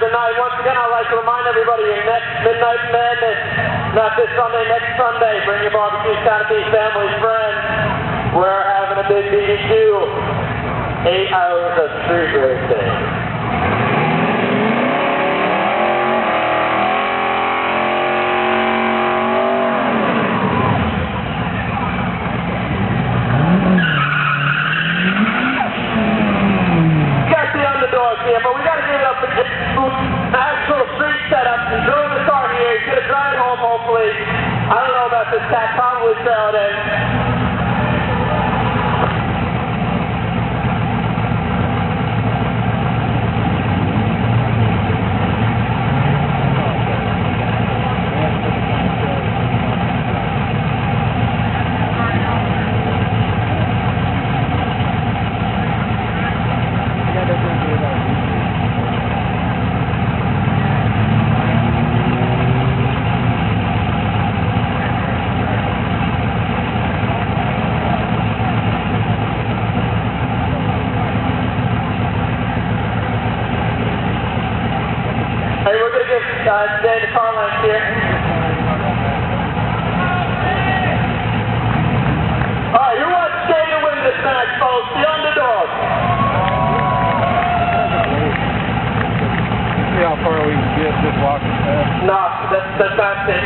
of the night. Once again, I'd like to remind everybody next Midnight Madness, not this Sunday, next Sunday. Bring your barbecue, canopy, family, friends. We're having a big BBQ. Eight hours of street racing. Don't know about this cat. Uh, Jay the car length here. All right, wants Jay to win this match, folks? The underdog. See how far we can get just walking past. No, that's, that's not it.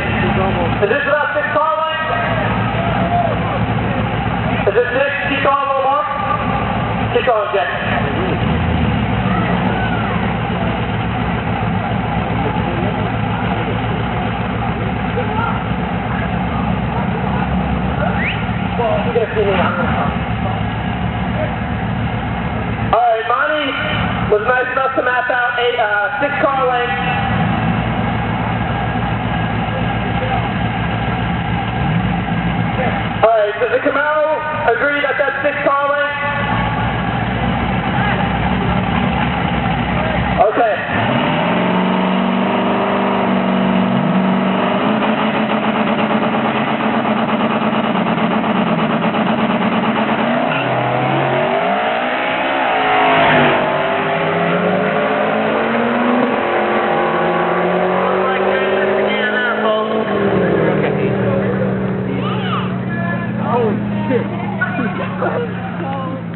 Is this about six car lengths? Is this six? Keep little more? Keep going, Jay. You're gonna see me on this All right, Monty was nice enough to map out a uh, six car length